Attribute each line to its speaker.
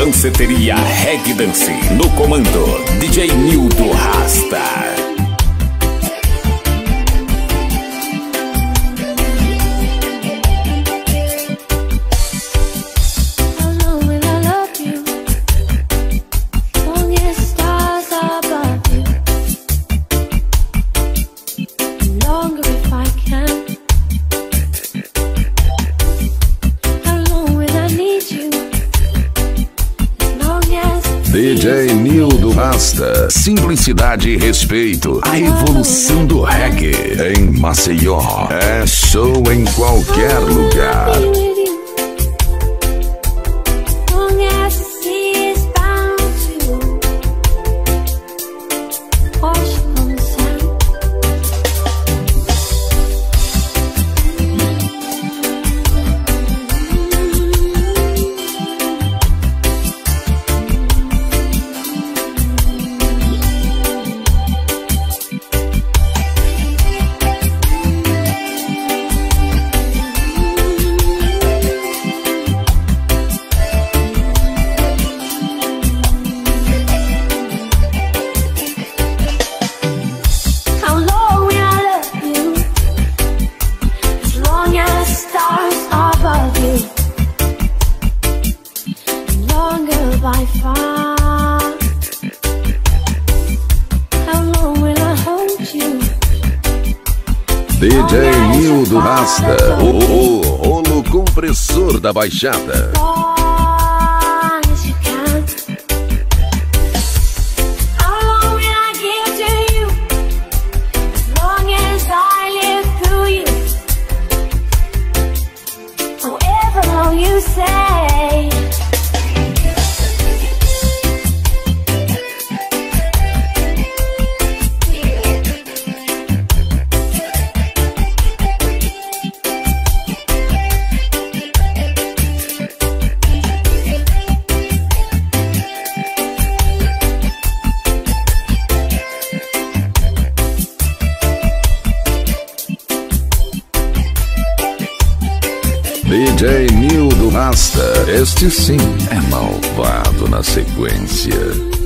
Speaker 1: Danceteria Reg Dance. No comando, DJ Nildo Rasta.
Speaker 2: DJ Nildo Rasta. Simplicidade e respeito. A evolução do reggae. Em Maceió. É show em qualquer lugar. DJ Nildo Rasta, o, o rolo compressor da Baixada. DJ Nildo Rasta, este sim é malvado na sequência.